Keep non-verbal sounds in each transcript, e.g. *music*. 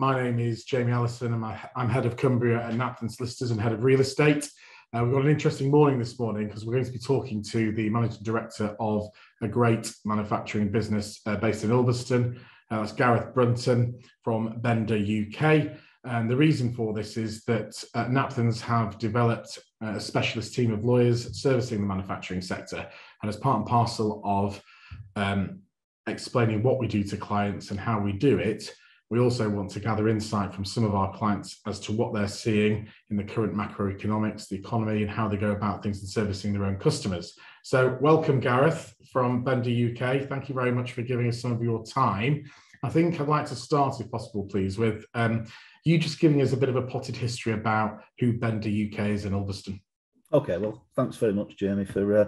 My name is Jamie Allison, and I'm head of Cumbria at Napthens Solicitors and head of real estate. Uh, we've got an interesting morning this morning because we're going to be talking to the managing director of a great manufacturing business uh, based in Ulverston. Uh, that's Gareth Brunton from Bender UK. And the reason for this is that uh, Napthens have developed a specialist team of lawyers servicing the manufacturing sector. And as part and parcel of um, explaining what we do to clients and how we do it, we also want to gather insight from some of our clients as to what they're seeing in the current macroeconomics, the economy, and how they go about things and servicing their own customers. So, welcome, Gareth from Bender UK. Thank you very much for giving us some of your time. I think I'd like to start, if possible, please, with um, you just giving us a bit of a potted history about who Bender UK is in Ulverston. Okay, well, thanks very much, Jeremy, for uh,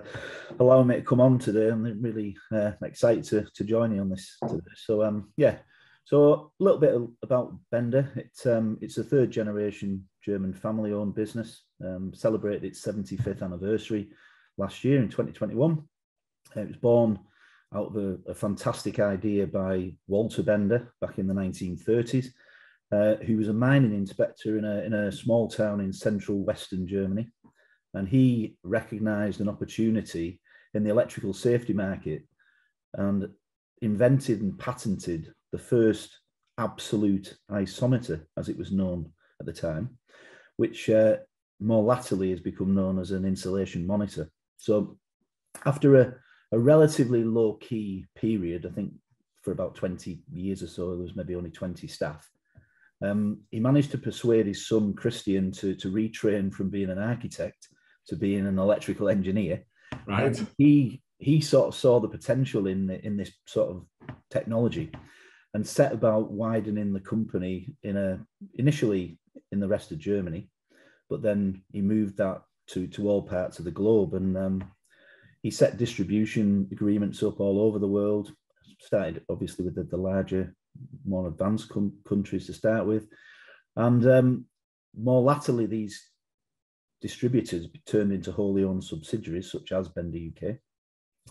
allowing me to come on today. I'm really uh, excited to, to join you on this today. So, um, yeah, so a little bit about Bender. It's um, it's a third generation German family owned business. Um, celebrated its 75th anniversary last year in 2021. It was born out of a, a fantastic idea by Walter Bender back in the 1930s, uh, who was a mining inspector in a, in a small town in central western Germany. And he recognized an opportunity in the electrical safety market and invented and patented the first absolute isometer, as it was known at the time, which uh, more latterly has become known as an insulation monitor. So, after a, a relatively low key period, I think for about 20 years or so, there was maybe only 20 staff. Um, he managed to persuade his son Christian to, to retrain from being an architect to being an electrical engineer. Right. And he he sort of saw the potential in in this sort of technology and set about widening the company in a initially in the rest of Germany, but then he moved that to to all parts of the globe and um, he set distribution agreements up all over the world. Started obviously with the, the larger, more advanced com- countries to start with, and um, more latterly these distributors turned into wholly owned subsidiaries such as Bender UK.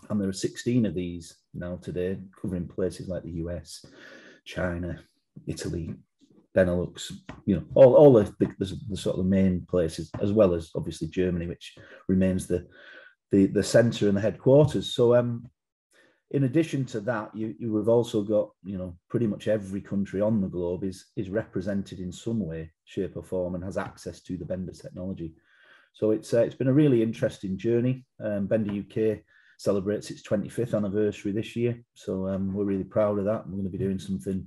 And there are 16 of these now today, covering places like the US, China, Italy, Benelux, you know, all, all the, the, the, sort of the main places, as well as obviously Germany, which remains the the, the centre and the headquarters. So um, in addition to that, you, you have also got, you know, pretty much every country on the globe is is represented in some way, shape or form and has access to the Bender technology. So it's uh, it's been a really interesting journey. Um, Bender UK celebrates its 25th anniversary this year, so um, we're really proud of that. We're going to be doing something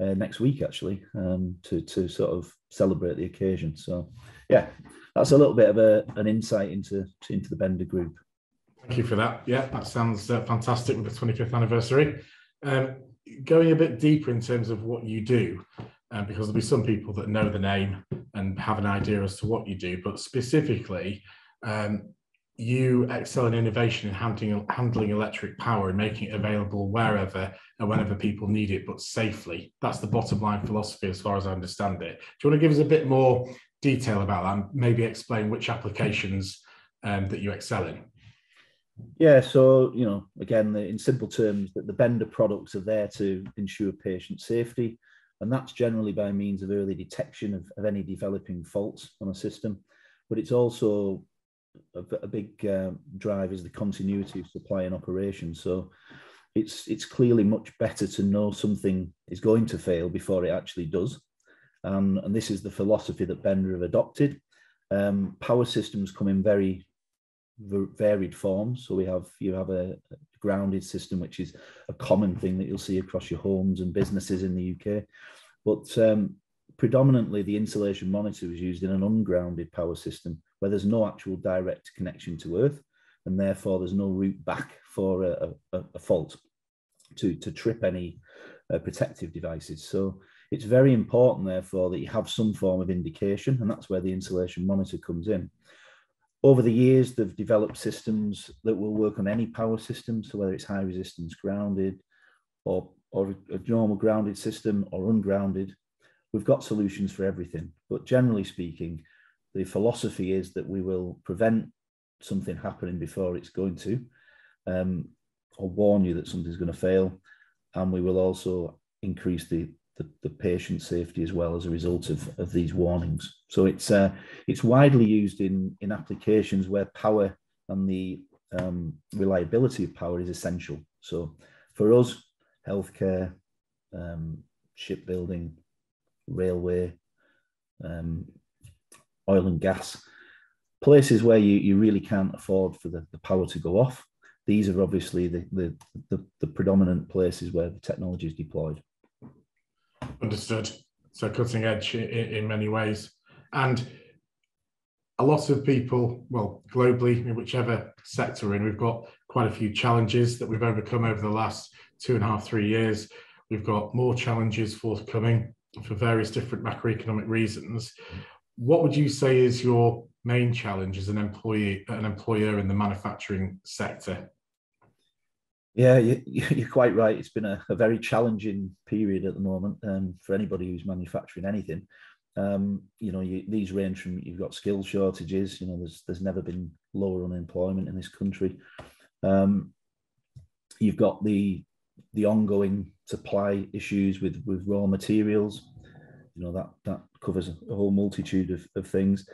uh, next week actually um, to to sort of celebrate the occasion. So yeah, that's a little bit of a, an insight into into the Bender Group. Thank you for that. Yeah, that sounds uh, fantastic with the 25th anniversary. Um, going a bit deeper in terms of what you do, um, because there'll be some people that know the name and have an idea as to what you do, but specifically, um, you excel in innovation in handling, handling electric power and making it available wherever and whenever people need it, but safely. That's the bottom line philosophy, as far as I understand it. Do you want to give us a bit more detail about that and maybe explain which applications um, that you excel in? Yeah, so you know, again, in simple terms, that the Bender products are there to ensure patient safety, and that's generally by means of early detection of, of any developing faults on a system. But it's also a, a big uh, drive is the continuity of supply and operation. So it's it's clearly much better to know something is going to fail before it actually does. Um, and this is the philosophy that Bender have adopted. Um, power systems come in very varied forms. So we have you have a grounded system, which is a common thing that you'll see across your homes and businesses in the UK. But um, predominantly, the insulation monitor is used in an ungrounded power system where there's no actual direct connection to Earth, and therefore there's no route back for a, a, a fault to, to trip any uh, protective devices. So it's very important, therefore, that you have some form of indication, and that's where the insulation monitor comes in over the years, they've developed systems that will work on any power system. So whether it's high resistance grounded or, or a normal grounded system or ungrounded, we've got solutions for everything. But generally speaking, the philosophy is that we will prevent something happening before it's going to, um, or warn you that something's going to fail. And we will also increase the, the, the, patient safety as well as a result of, of these warnings. So it's uh, it's widely used in in applications where power and the um, reliability of power is essential. So for us, healthcare, um, shipbuilding, railway, um, oil and gas, places where you, you really can't afford for the, the power to go off. These are obviously the, the, the, the predominant places where the technology is deployed. Understood. So cutting edge in, in many ways. And a lot of people, well, globally, in whichever sector we're in, we've got quite a few challenges that we've overcome over the last two and a half, three years. We've got more challenges forthcoming for various different macroeconomic reasons. What would you say is your main challenge as an employee, an employer in the manufacturing sector? Yeah, you, *laughs* are quite right. It's been a, a, very challenging period at the moment um, for anybody who's manufacturing anything. Um, you know, you, these range from you've got skill shortages. You know, there's there's never been lower unemployment in this country. Um, you've got the the ongoing supply issues with with raw materials. You know that that covers a whole multitude of, of things.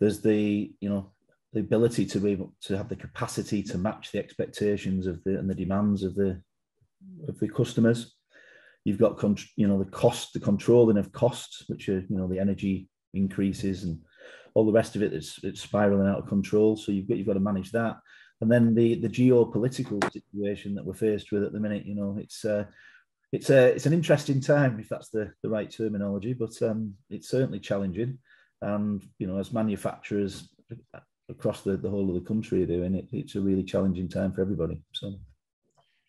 There's the you know the ability to be able to have the capacity to match the expectations of the and the demands of the of the customers. You've got you know the cost, the controlling of costs, which are you know the energy increases and all the rest of it that's it's spiraling out of control. So you've got you've got to manage that, and then the the geopolitical situation that we're faced with at the minute. You know, it's uh, it's a it's an interesting time if that's the the right terminology, but um, it's certainly challenging. And you know, as manufacturers across the, the whole of the country are doing it, it's a really challenging time for everybody. So.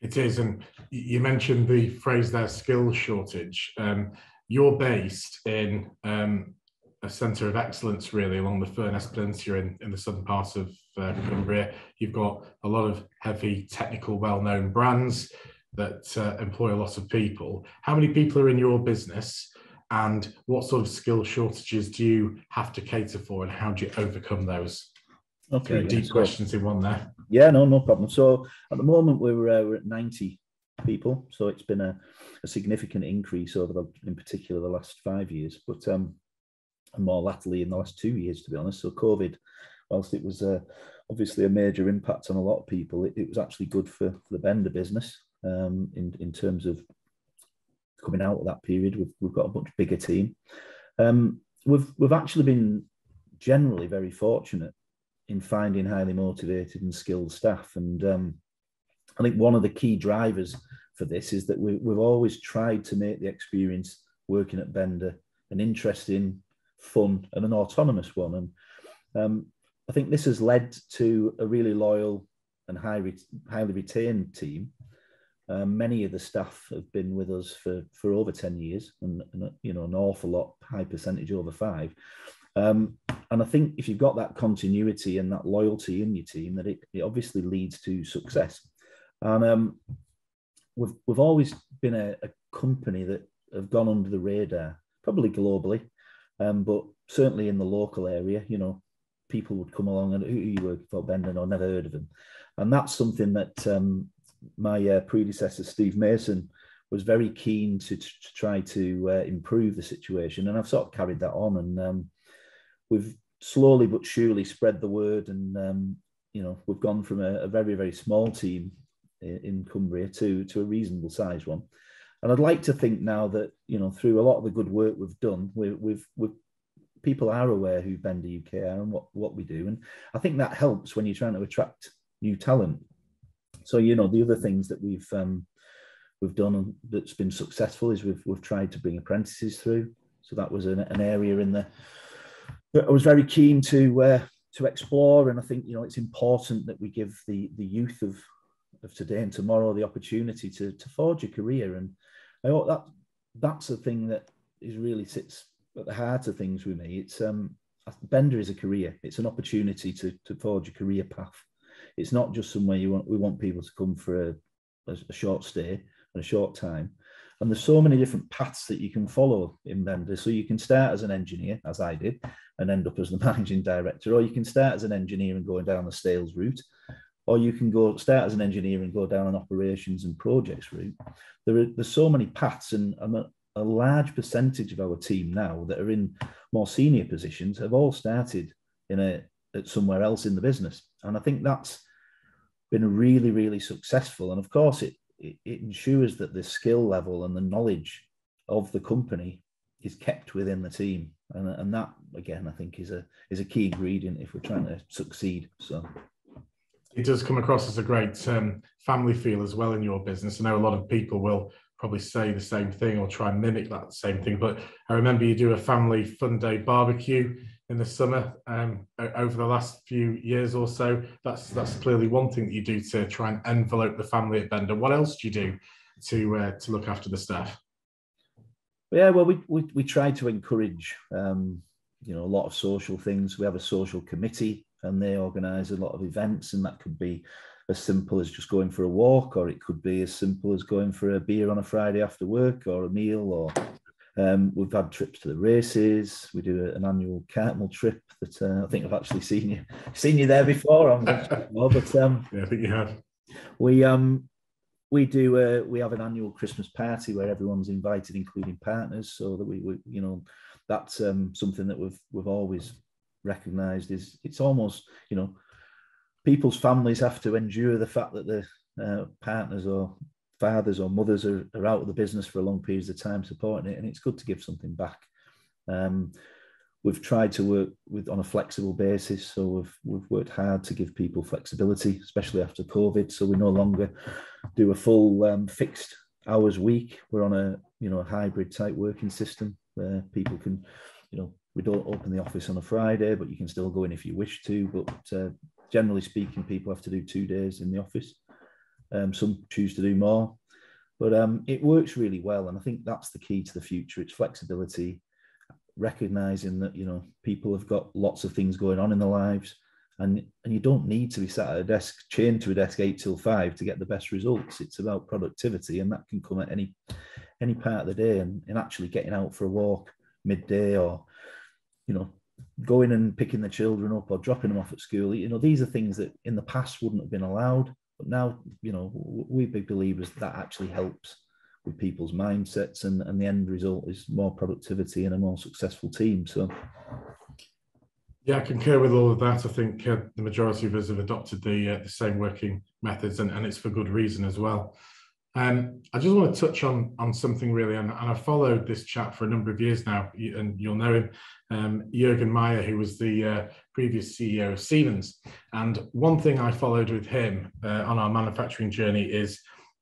It is, and you mentioned the phrase there, skills shortage. Um, you're based in um, a centre of excellence, really, along the Furness Peninsula in, in the southern part of uh, Cumbria. You've got a lot of heavy, technical, well-known brands that uh, employ a lot of people. How many people are in your business, and what sort of skill shortages do you have to cater for, and how do you overcome those? Okay, deep so, questions in one there. Yeah, no, no problem. So at the moment we're, uh, we're at 90 people, so it's been a, a significant increase over the, in particular, the last five years, but um, more latterly in the last two years, to be honest. So COVID, whilst it was uh, obviously a major impact on a lot of people, it, it was actually good for, for the Bender business um, in in terms of coming out of that period. We've we've got a much bigger team. Um, we've we've actually been generally very fortunate in finding highly motivated and skilled staff. And um, I think one of the key drivers for this is that we, we've always tried to make the experience working at Bender an interesting, fun, and an autonomous one. And um, I think this has led to a really loyal and high, highly retained team. Um, many of the staff have been with us for, for over 10 years and, and, you know an awful lot high percentage over five um, and I think if you've got that continuity and that loyalty in your team, that it, it obviously leads to success. And um, we've we've always been a, a, company that have gone under the radar, probably globally, um, but certainly in the local area. You know, people would come along and who you work for, Bender? or never heard of them, and that's something that um, my uh, predecessor Steve Mason was very keen to, to try to uh, improve the situation, and I've sort of carried that on and um, we've slowly but surely spread the word, and um, you know we've gone from a, a, very very small team in, in Cumbria to to a reasonable size one. And I'd like to think now that you know through a lot of the good work we've done, we, we've we've people are aware who Bender UK are and what what we do, and I think that helps when you're trying to attract new talent. So you know the other things that we've um, we've done that's been successful is we've we've tried to bring apprentices through. So that was an, an area in the I was very keen to uh, to explore, and I think you know it's important that we give the the youth of of today and tomorrow the opportunity to to forge a career, and I hope that that's the thing that is really sits at the heart of things with me. It's um Bender is a career. It's an opportunity to to forge a career path. It's not just somewhere you want. We want people to come for a, a, a short stay and a short time. And there's so many different paths that you can follow in Bender. So you can start as an engineer, as I did, and end up as the *laughs* managing director, or you can start as an engineer and going down the sales route, or you can go start as an engineer and go down an operations and projects route. There are there's so many paths, and I'm a, a large percentage of our team now that are in more senior positions have all started in a at somewhere else in the business, and I think that's been really really successful. And of course, it it, it ensures that the skill level and the knowledge of the company is kept within the team, and and that again I think is a is a key ingredient if we're trying to succeed. So it does come across as a great um, family feel as well in your business. I know a lot of people will probably say the same thing or try and mimic that same thing. But I remember you do a family fun day barbecue in the summer um, over the last few years or so. That's that's clearly one thing that you do to try and envelope the family at Bender. What else do you do to uh, to look after the staff? Yeah, well, we we, we try to encourage um, you know a lot of social things. We have a social committee, and they organise a lot of events, and that could be as simple as just going for a walk, or it could be as simple as going for a beer on a Friday after work, or a meal, or um, we've had trips to the races. We do a, an annual Cartmel trip that uh, I think I've actually seen you seen you there before. I'm but um, *laughs* yeah, I think you have. We um we do uh, we have an annual Christmas party where everyone's invited, including partners, so that we, we you know that's um, something that we've we've always recognised is it's almost you know people's families have to endure the fact that the uh, partners or fathers or mothers are, are out of the business for a long periods of time supporting it, and it's good to give something back. Um, we've tried to work with on a flexible basis, so we've we've worked hard to give people flexibility, especially after COVID. So we no longer do a full um, fixed hours week. We're on a you know a hybrid type working system where people can, you know, we don't open the office on a Friday, but you can still go in if you wish to. But uh, generally speaking, people have to do two days in the office. Um, some choose to do more, but um, it works really well. And I think that's the key to the future. It's flexibility, recognizing that you know people have got lots of things going on in their lives, and and you don't need to be sat at a desk chained to a desk eight till five to get the best results. It's about productivity, and that can come at any any part of the day. And, and actually getting out for a walk midday or you know going and picking the children up or dropping them off at school. You know, these are things that in the past wouldn't have been allowed. But now, you know, we big believers that actually helps with people's mindsets and, and the end result is more productivity and a more successful team. So yeah, I concur with all of that. I think uh, the majority of us have adopted the uh, the same working methods, and, and it's for good reason as well. Um, I just want to touch on on something really, and, and, I've followed this chat for a number of years now, and you'll know him, um, Jürgen Maier, who was the uh, previous CEO of Siemens. And one thing I followed with him uh, on our manufacturing journey is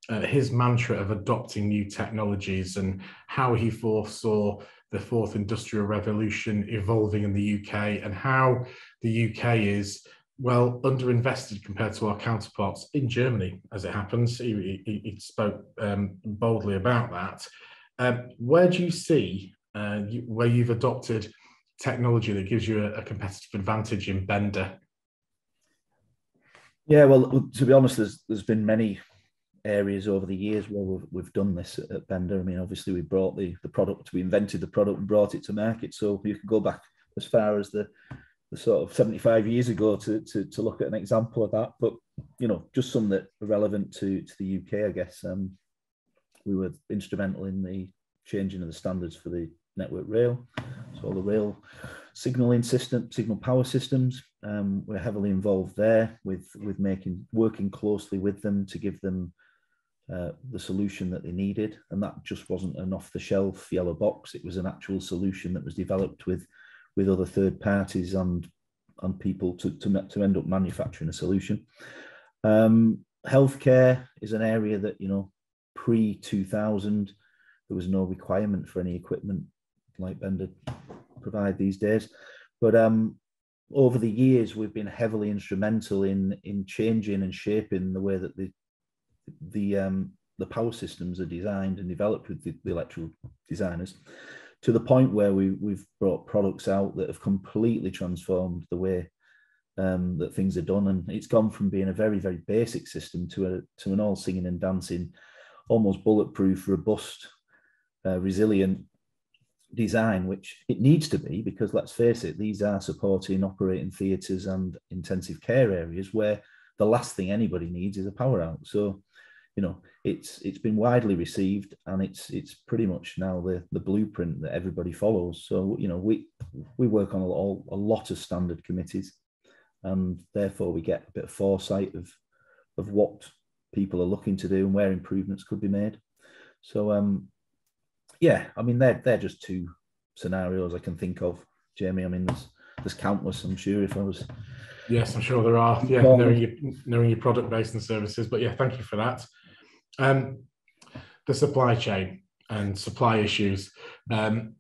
uh, his mantra of adopting new technologies and how he foresaw the fourth industrial revolution evolving in the UK and how the UK is well underinvested compared to our counterparts in Germany, as it happens. He, he, he spoke um, boldly about that. Um, where do you see uh, you, where you've adopted technology that gives you a, a, competitive advantage in Bender? Yeah, well, to be honest, there's there's been many areas over the years where we've, we've done this at, Bender. I mean, obviously, we brought the the product, we invented the product and brought it to market. So you can go back as far as the sort of 75 years ago to, to, to look at an example of that. But, you know, just some that are relevant to, to the UK, I guess. Um, we were instrumental in the changing of the standards for the network rail. So all the rail signaling system, signal power systems, um, we're heavily involved there with, with making, working closely with them to give them uh, the solution that they needed. And that just wasn't an off the shelf yellow box. It was an actual solution that was developed with with other third parties and and people to, to, to end up manufacturing a solution. Um, healthcare is an area that, you know, pre 2000, there was no requirement for any equipment like Bender provide these days. But um, over the years, we've been heavily instrumental in in changing and shaping the way that the the um, the power systems are designed and developed with the, the electrical designers to the point where we, we've brought products out that have completely transformed the way um, that things are done. And it's gone from being a very, very basic system to, a, to an all singing and dancing, almost bulletproof, robust, uh, resilient design, which it needs to be because let's face it, these are supporting operating theatres and intensive care areas where the last thing anybody needs is a power out. So, you know, it's it's been widely received, and it's it's pretty much now the the blueprint that everybody follows. So you know, we we work on a, lot, a lot of standard committees, and therefore we get a bit of foresight of of what people are looking to do and where improvements could be made. So um, yeah, I mean they're they're just two scenarios I can think of, Jamie. I mean there's there's countless. I'm sure if I was. Yes, I'm sure there are. Yeah, knowing your knowing your product base and services. But yeah, thank you for that. Um, the supply chain and supply issues. Um,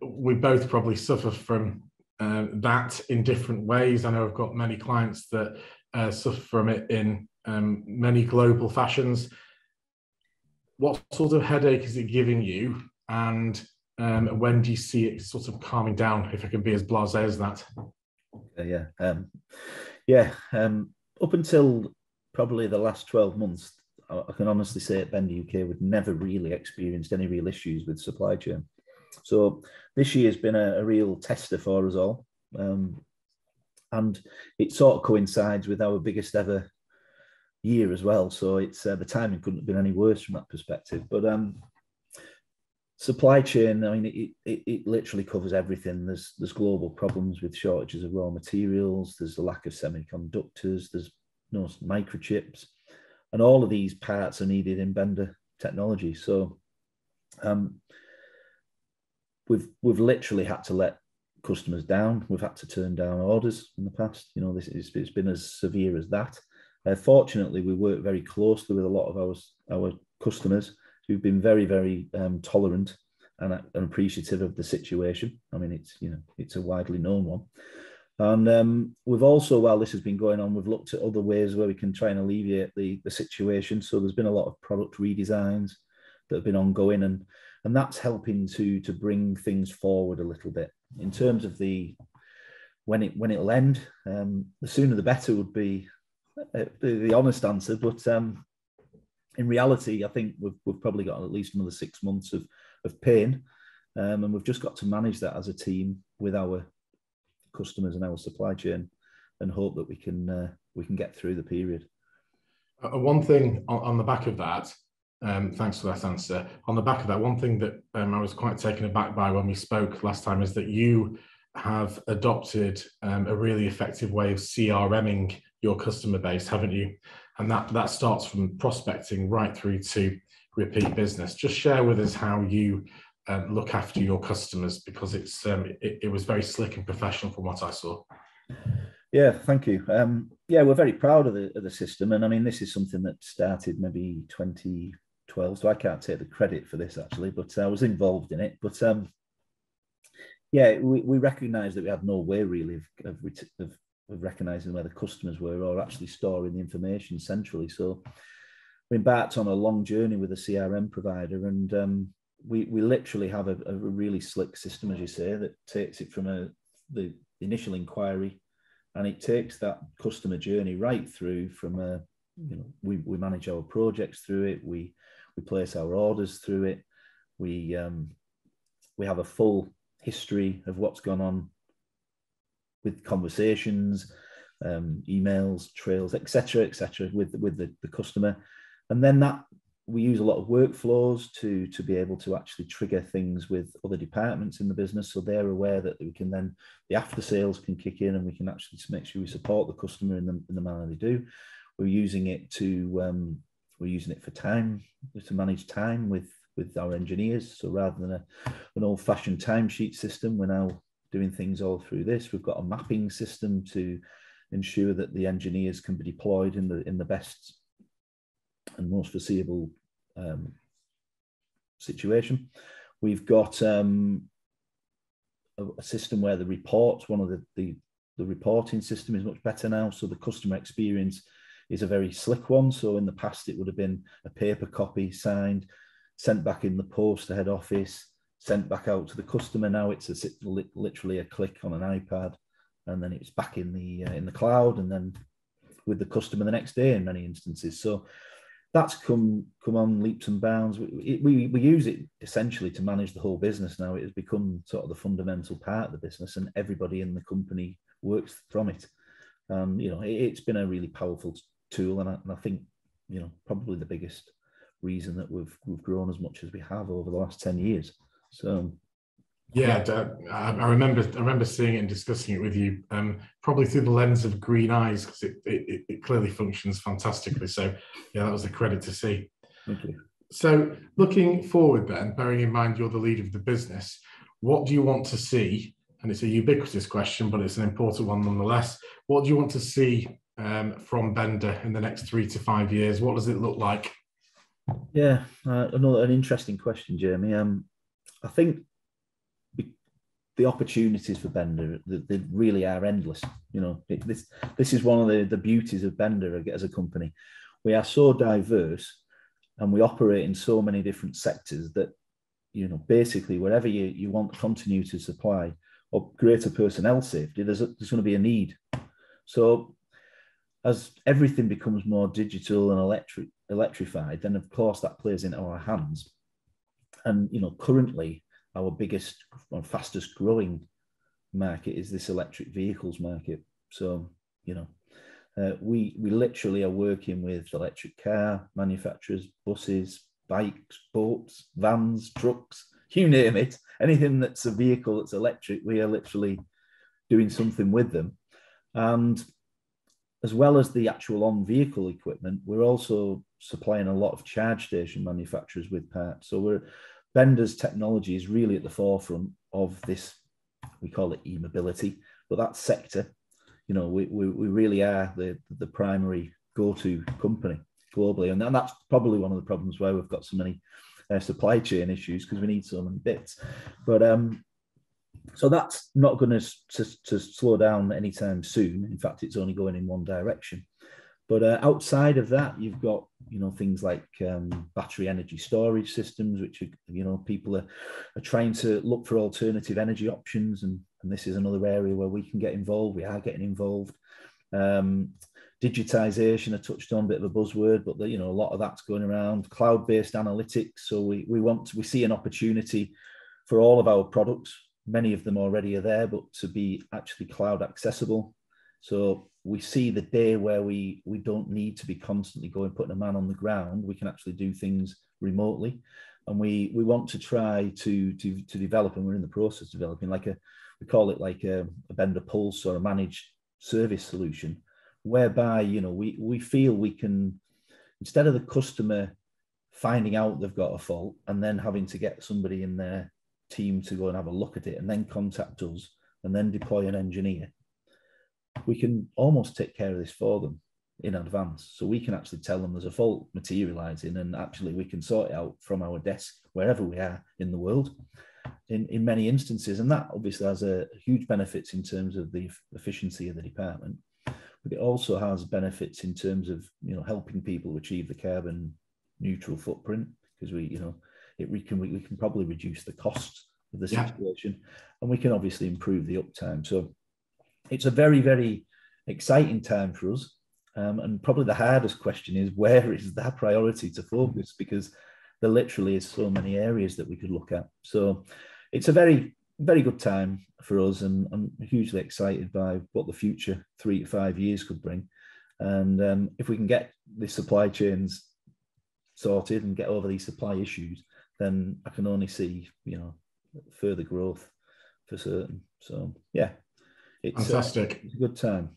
we both probably suffer from uh, that in different ways. I know I've got many clients that uh, suffer from it in um, many global fashions. What sort of headache is it giving you, and um, when do you see it sort of calming down? If I can be as blasé as that. Uh, yeah, um, yeah. Um, up until probably the last twelve months, I can honestly say at Bender UK we've never really experienced any real issues with supply chain. So this year has been a, a real tester for us all. Um, and it sort of coincides with our biggest ever year as well. So it's uh, the timing couldn't have been any worse from that perspective. But um, supply chain, I mean, it, it, it, literally covers everything. There's there's global problems with shortages of raw materials. There's a lack of semiconductors. There's no microchips, and all of these parts are needed in Bender technology. So um, we've we've literally had to let customers down. We've had to turn down orders in the past. You know, this is, it's been as severe as that. Uh, fortunately, we work very closely with a lot of our our customers who've been very very um, tolerant and, and, appreciative of the situation. I mean, it's you know it's a widely known one. And um, we've also, while this has been going on, we've looked at other ways where we can try and alleviate the, the situation. So there's been a lot of product redesigns that have been ongoing, and and that's helping to to bring things forward a little bit in terms of the when it when it'll end. Um, the sooner the better would be uh, the, the, honest answer, but um, in reality, I think we've we've probably got at least another six months of of pain, um, and we've just got to manage that as a team with our customers and our supply chain, and hope that we can uh, we can get through the period. Uh, one thing on, on the back of that um, thanks for that answer. On the back of that, one thing that um, I was quite taken aback by when we spoke last time is that you have adopted um, a really effective way of CRMing your customer base, haven't you? And that that starts from prospecting right through to repeat business. Just share with us how you um, look after your customers because it's um, it, it, was very slick and professional from what I saw. Yeah, thank you. Um, yeah, we're very proud of the, of the system, and I mean this is something that started maybe 2012, so I can't take the credit for this actually, but I was involved in it. But um, yeah, we, we recognised that we had no way really of, of, of, of recognising where the customers were or actually storing the information centrally. So we embarked on a long journey with a CRM provider, and um, we we literally have a, a, really slick system, as you say, that takes it from a the initial inquiry, and it takes that customer journey right through from a you know we, we manage our projects through it we we place our orders through it. We um, we have a full history of what's gone on with conversations, um, emails, trails, etc., etc., with with the, the customer, and then that we use a lot of workflows to to be able to actually trigger things with other departments in the business, so they're aware that we can then the after sales can kick in, and we can actually make sure we support the customer in the in the manner they do. We're using it to um, we're using it for time to manage time with with our engineers. So rather than a, an old fashioned timesheet system, we're now doing things all through this. We've got a mapping system to ensure that the engineers can be deployed in the in the best and most foreseeable um, situation. We've got um, a, a, system where the reports, one of the, the the reporting system is much better now, so the customer experience is a very slick one. So in the past, it would have been a paper copy signed, sent back in the post to head office, sent back out to the customer. Now it's a, literally a click on an iPad, and then it's back in the uh, in the cloud, and then with the customer the next day in many instances. So that's come come on leaps and bounds. We, we, we use it essentially to manage the whole business now. It has become sort of the fundamental part of the business, and everybody in the company works from it. Um, you know, it, has been a really powerful tool, and I, and I think you know, probably the biggest reason that we've we've grown as much as we have over the last ten years. So yeah, I remember. I remember seeing it and discussing it with you, um, probably through the lens of green eyes, because it, it, it clearly functions fantastically. So, yeah, that was a credit to see. Thank you. So, looking forward, then, bearing in mind you're the lead of the business, what do you want to see? And it's a ubiquitous question, but it's an important one nonetheless. What do you want to see um, from Bender in the next three to five years? What does it look like? Yeah, uh, another an interesting question, Jeremy. Um, I think the opportunities for Bender they, they really are endless. You know, it, this this is one of the, the beauties of Bender as a company. We are so diverse, and we operate in so many different sectors that you know basically wherever you, you want continuity of supply or greater personnel safety, there's a, there's going to be a need. So as everything becomes more digital and electric electrified, then of course that plays into our hands. And you know, currently our biggest or fastest growing market is this electric vehicles market. So, you know, uh, we we literally are working with electric car manufacturers, buses, bikes, boats, vans, trucks, *laughs* you name it. Anything that's a vehicle that's electric, we are literally doing something with them. And as well as the actual on vehicle equipment, we're also supplying a lot of charge station manufacturers with parts. So we're Bender's technology is really at the forefront of this. We call it e-mobility, but that sector, you know, we, we, we really are the, the primary go-to company globally. And that's probably one of the problems where we've got so many uh, supply chain issues because we need so many bits. But um, so that's not going to, to slow down anytime soon. In fact, it's only going in one direction. But uh, outside of that, you've got you know things like um, battery energy storage systems, which are, you know people are, are trying to look for alternative energy options, and and this is another area where we can get involved. We are getting involved. Um, digitization, I touched on a bit of a buzzword, but the, you know a lot of that's going around. Cloud-based analytics. So we we want to, we see an opportunity for all of our products. Many of them already are there, but to be actually cloud accessible. So we see the day where we we don't need to be constantly going putting a man on the ground. We can actually do things remotely. And we we want to try to to to develop and we're in the process of developing like a we call it like a, a bender pulse or a managed service solution whereby you know we we feel we can instead of the customer finding out they've got a fault and then having to get somebody in their team to go and have a look at it and then contact us and then deploy an engineer we can almost take care of this for them in advance. So we can actually tell them there's a fault materializing and actually we can sort it out from our desk wherever we are in the world in, in many instances. And that obviously has a huge benefits in terms of the efficiency of the department, but it also has benefits in terms of, you know, helping people achieve the carbon neutral footprint because we, you know, it, we can, we, we can probably reduce the cost of the yeah. situation and we can obviously improve the uptime. So it's a very, very exciting time for us. Um, and probably the hardest question is where is that priority to focus? Because there literally is so many areas that we could look at. So it's a very, very good time for us, and I'm hugely excited by what the future three to five years could bring. And um, if we can get the supply chains sorted and get over these supply issues, then I can only see, you know, further growth for certain. So yeah, it's uh, fantastic. Uh, it's a good time.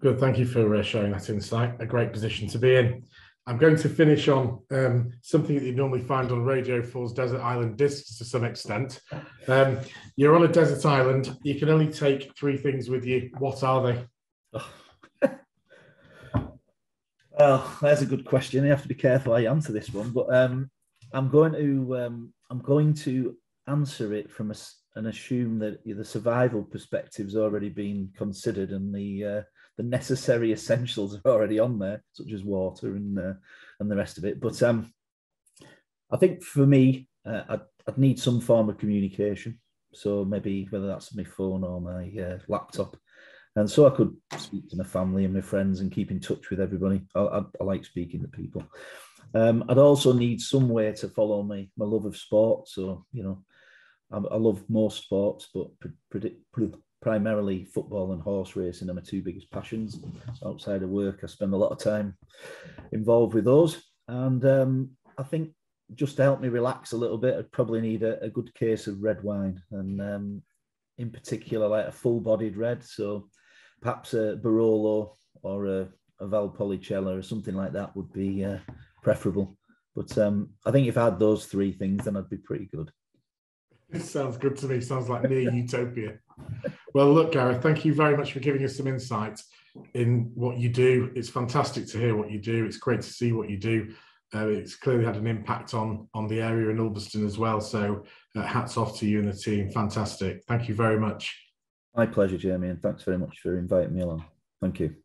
Good. Thank you for uh, sharing that insight. A great position to be in. I'm going to finish on um, something that you normally find on Radio 4's Desert Island Discs to some extent. Um, you're on a desert island. You can only take three things with you. What are they? *laughs* well, there's a good question. You have to be careful I answer this one, but um, I'm going to um, I'm going to answer it from a, and assume that the survival perspective's already been considered and the uh, the necessary essentials are already on there, such as water and uh, and the rest of it. But um, I think for me, uh, I'd, I'd, need some form of communication. So maybe whether that's my phone or my uh, laptop, and so I could speak to my family and my friends and keep in touch with everybody. I, I, I like speaking to people. Um, I'd also need somewhere to follow my my love of sport. So you know, I, love most sports, but primarily football and horse racing are my two biggest passions. So outside of work, I spend a lot of time involved with those. And um, I think just to help me relax a little bit, I'd probably need a, a good case of red wine, and um, in particular, like a full-bodied red. So perhaps a Barolo or a, a Valpolicella or something like that would be uh, preferable. But um, I think if I had those three things, then I'd be pretty good. Sounds good to me. Sounds like near utopia. Well, look, Gareth, thank you very much for giving us some insight in what you do. It's fantastic to hear what you do. It's great to see what you do. Uh, it's clearly had an impact on on the area in Ulverston as well. So, uh, hats off to you and the team. Fantastic. Thank you very much. My pleasure, Jamie, and thanks very much for inviting me along. Thank you.